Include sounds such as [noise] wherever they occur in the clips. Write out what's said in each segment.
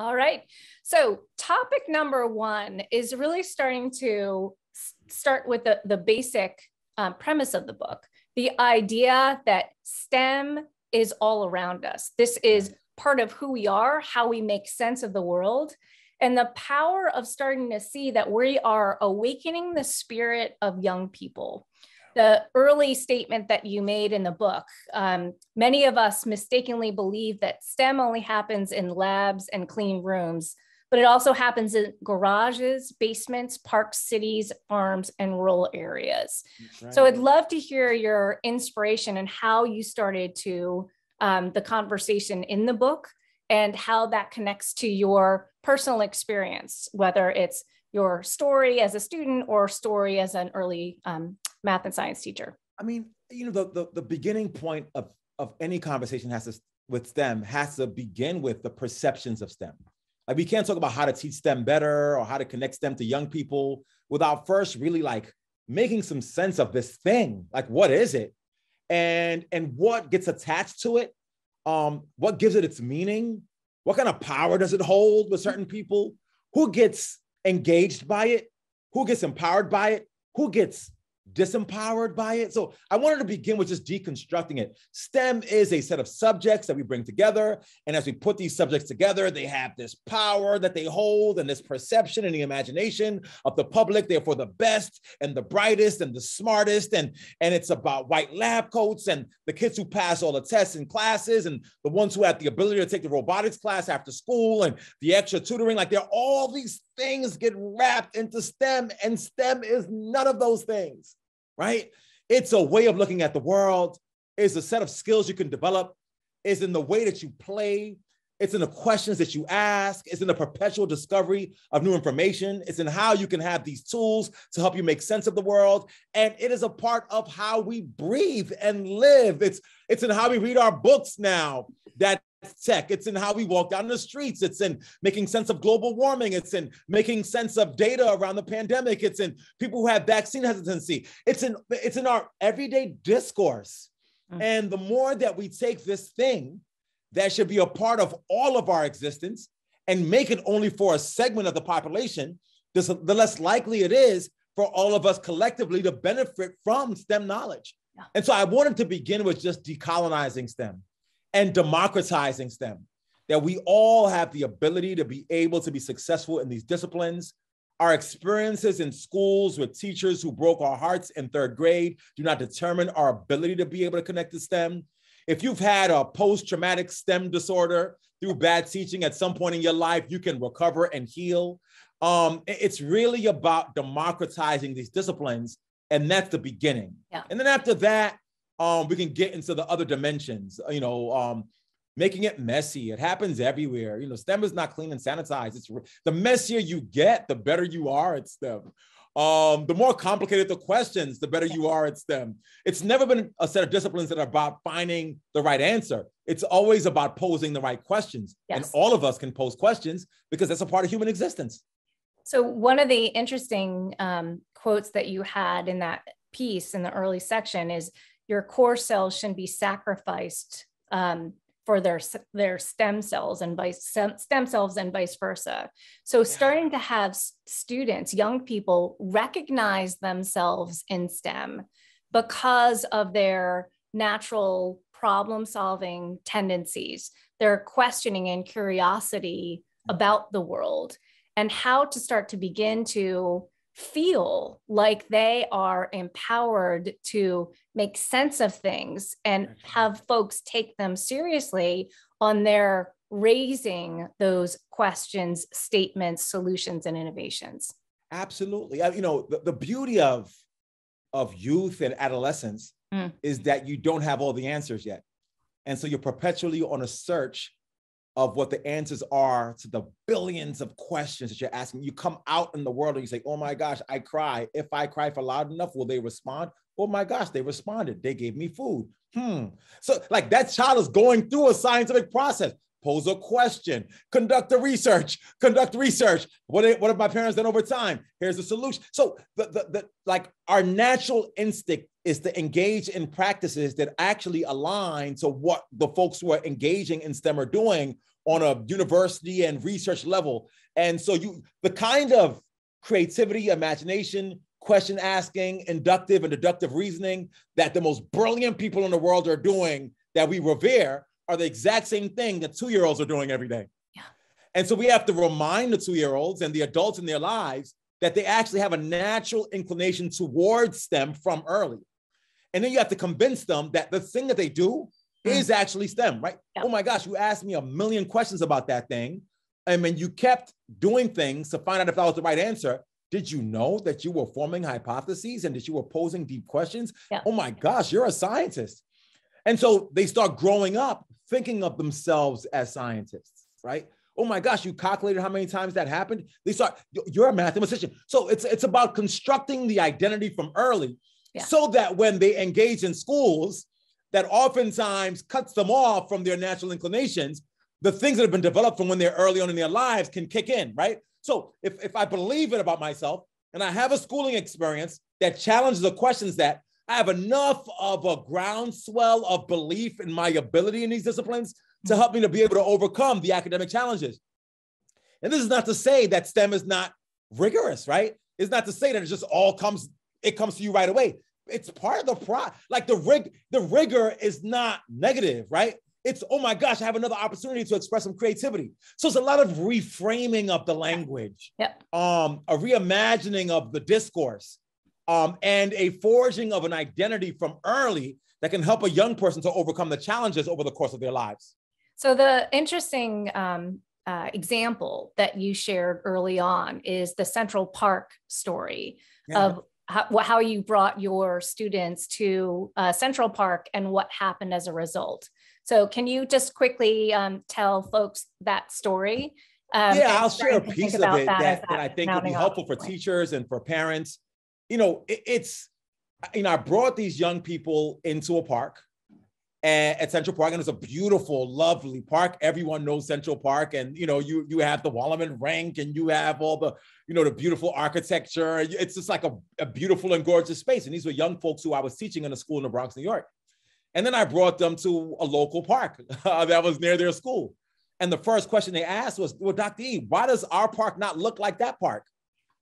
All right. So, topic number one is really starting to start with the, the basic um, premise of the book the idea that STEM is all around us. This is part of who we are, how we make sense of the world, and the power of starting to see that we are awakening the spirit of young people. The early statement that you made in the book, um, many of us mistakenly believe that STEM only happens in labs and clean rooms, but it also happens in garages, basements, parks, cities, farms, and rural areas. Right. So I'd love to hear your inspiration and how you started to um, the conversation in the book and how that connects to your personal experience, whether it's your story as a student or story as an early um, math and science teacher. I mean, you know, the, the, the beginning point of, of any conversation has to with STEM has to begin with the perceptions of STEM. Like we can't talk about how to teach STEM better or how to connect STEM to young people without first really like making some sense of this thing. Like what is it? And and what gets attached to it? Um, what gives it its meaning? What kind of power does it hold with certain people? Who gets engaged by it? Who gets empowered by it? Who gets disempowered by it. So I wanted to begin with just deconstructing it. STEM is a set of subjects that we bring together. And as we put these subjects together, they have this power that they hold and this perception and the imagination of the public. They're for the best and the brightest and the smartest. And, and it's about white lab coats and the kids who pass all the tests and classes and the ones who have the ability to take the robotics class after school and the extra tutoring. Like they're all these things get wrapped into STEM, and STEM is none of those things right? It's a way of looking at the world. It's a set of skills you can develop. It's in the way that you play. It's in the questions that you ask. It's in the perpetual discovery of new information. It's in how you can have these tools to help you make sense of the world. And it is a part of how we breathe and live. It's, it's in how we read our books now that tech. It's in how we walk down the streets. It's in making sense of global warming. It's in making sense of data around the pandemic. It's in people who have vaccine hesitancy. It's in it's in our everyday discourse. Mm-hmm. And the more that we take this thing that should be a part of all of our existence and make it only for a segment of the population, this, the less likely it is for all of us collectively to benefit from STEM knowledge. Yeah. And so I wanted to begin with just decolonizing STEM and democratizing STEM, that we all have the ability to be able to be successful in these disciplines. Our experiences in schools with teachers who broke our hearts in third grade do not determine our ability to be able to connect to STEM. If you've had a post traumatic STEM disorder through bad teaching at some point in your life, you can recover and heal. Um, it's really about democratizing these disciplines, and that's the beginning. Yeah. And then after that, um, we can get into the other dimensions, you know, um, making it messy. It happens everywhere. You know, STEM is not clean and sanitized. It's the messier you get, the better you are at STEM. Um, the more complicated the questions, the better you are at STEM. It's never been a set of disciplines that are about finding the right answer. It's always about posing the right questions. Yes. And all of us can pose questions because that's a part of human existence. So, one of the interesting um, quotes that you had in that piece in the early section is your core cells shouldn't be sacrificed um, for their their stem cells and vice stem cells and vice versa. So starting to have students, young people recognize themselves in STEM because of their natural problem solving tendencies, their questioning and curiosity about the world and how to start to begin to feel like they are empowered to make sense of things and have folks take them seriously on their raising those questions, statements, solutions, and innovations. Absolutely. You know, the, the beauty of of youth and adolescence mm. is that you don't have all the answers yet. And so you're perpetually on a search of what the answers are to the billions of questions that you're asking. You come out in the world and you say, Oh my gosh, I cry. If I cry for loud enough, will they respond? Oh my gosh, they responded. They gave me food. Hmm. So, like that child is going through a scientific process. Pose a question, conduct the research, conduct research. What, what have my parents done over time? Here's the solution. So, the, the, the like our natural instinct is to engage in practices that actually align to what the folks who are engaging in STEM are doing on a university and research level. And so you the kind of creativity, imagination, question asking, inductive and deductive reasoning that the most brilliant people in the world are doing that we revere are the exact same thing that two-year-olds are doing every day. Yeah. And so we have to remind the two-year-olds and the adults in their lives that they actually have a natural inclination towards STEM from early. And then you have to convince them that the thing that they do mm. is actually STEM, right? Yeah. Oh my gosh, you asked me a million questions about that thing. And when you kept doing things to find out if that was the right answer, did you know that you were forming hypotheses and that you were posing deep questions? Yeah. Oh my gosh, you're a scientist. And so they start growing up thinking of themselves as scientists, right? Oh my gosh, you calculated how many times that happened? They start, you're a mathematician. So it's it's about constructing the identity from early yeah. so that when they engage in schools, that oftentimes cuts them off from their natural inclinations, the things that have been developed from when they're early on in their lives can kick in, right? So if, if I believe it about myself and I have a schooling experience that challenges the questions that I have enough of a groundswell of belief in my ability in these disciplines to help me to be able to overcome the academic challenges. And this is not to say that STEM is not rigorous, right? It's not to say that it just all comes, it comes to you right away. It's part of the pro, like the rig, the rigor is not negative, right? It's, oh my gosh, I have another opportunity to express some creativity. So it's a lot of reframing of the language, yep. um, a reimagining of the discourse, um, and a forging of an identity from early that can help a young person to overcome the challenges over the course of their lives. So the interesting um, uh, example that you shared early on is the Central Park story yeah. of how, how, you brought your students to uh, Central Park and what happened as a result. So can you just quickly um, tell folks that story? Um, yeah, I'll share a piece of it that, that, that I think would be helpful for point. teachers and for parents. You know, it, it's, you know, I brought these young people into a park at Central Park, and it's a beautiful, lovely park. Everyone knows Central Park, and you know, you you have the Wollman Rink, and you have all the, you know, the beautiful architecture. It's just like a, a beautiful and gorgeous space. And these were young folks who I was teaching in a school in the Bronx, New York. And then I brought them to a local park [laughs] that was near their school. And the first question they asked was, well, Dr. E, why does our park not look like that park?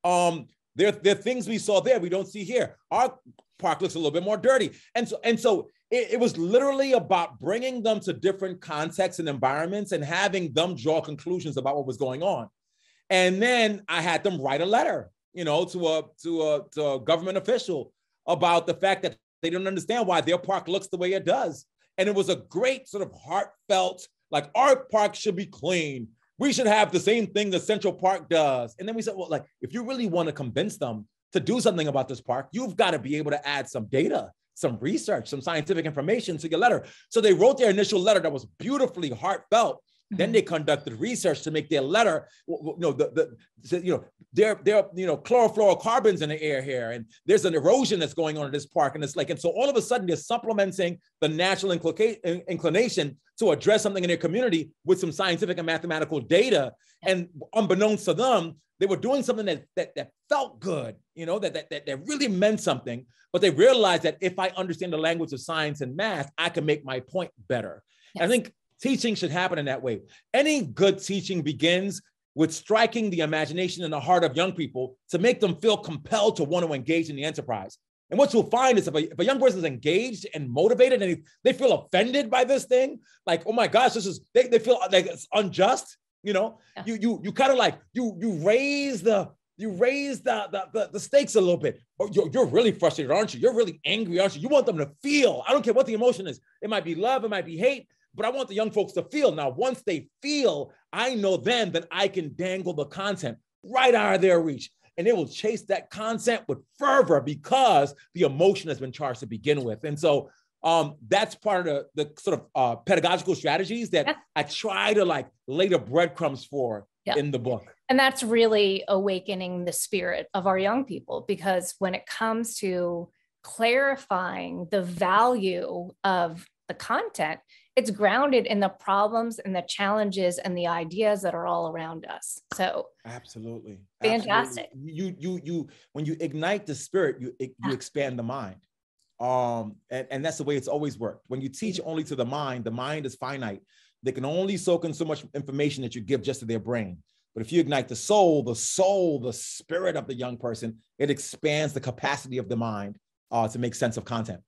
Um, there, there are things we saw there we don't see here. Our park looks a little bit more dirty. And so, and so it, it was literally about bringing them to different contexts and environments and having them draw conclusions about what was going on. And then I had them write a letter, you know, to a to a, to a government official about the fact that they don't understand why their park looks the way it does. And it was a great sort of heartfelt, like our park should be clean. We should have the same thing that Central Park does. And then we said, well, like, if you really want to convince them to do something about this park, you've got to be able to add some data, some research, some scientific information to your letter. So they wrote their initial letter that was beautifully heartfelt. Then mm-hmm. they conducted research to make their letter, you know, the, the you know, there, there, you know, chlorofluorocarbons in the air here, and there's an erosion that's going on in this park, and it's like, and so all of a sudden they're supplementing the natural inclination to address something in their community with some scientific and mathematical data, and unbeknownst to them, they were doing something that that, that felt good, you know, that, that that that really meant something, but they realized that if I understand the language of science and math, I can make my point better. Yes. I think teaching should happen in that way. Any good teaching begins with striking the imagination in the heart of young people to make them feel compelled to want to engage in the enterprise. And what you'll find is if a, if a young person is engaged and motivated and they feel offended by this thing, like, oh my gosh, this is, they, they feel like it's unjust, you know, yeah. you, you, you kind of like, you, you raise the, you raise the, the, the, the stakes a little bit. Oh, you're, you're really frustrated, aren't you? You're really angry, aren't you? You want them to feel. I don't care what the emotion is. It might be love, it might be hate, but I want the young folks to feel. Now, once they feel, I know then that I can dangle the content right out of their reach. And they will chase that content with fervor because the emotion has been charged to begin with. And so um, that's part of the, the sort of uh, pedagogical strategies that. I try to like lay the breadcrumbs for yeah. in the book. And that's really awakening the spirit of our young people because when it comes to clarifying the value of the content, it's grounded in the problems and the challenges and the ideas that are all around us. So absolutely, fantastic. Absolutely. You you you when you ignite the spirit, you you expand the mind. Um, and, and that's the way it's always worked. When you teach only to the mind, the mind is finite. they can only soak in so much information that you give just to their brain. But if you ignite the soul, the soul, the spirit of the young person, it expands the capacity of the mind uh, to make sense of content.